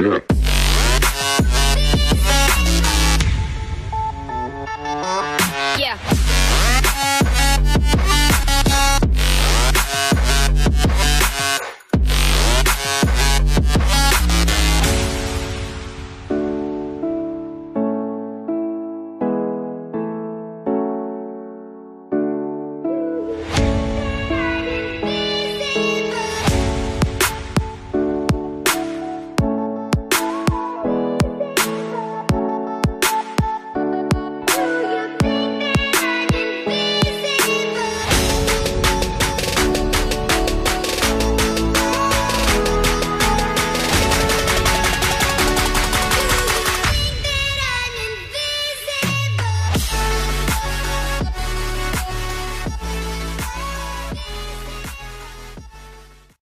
Yeah.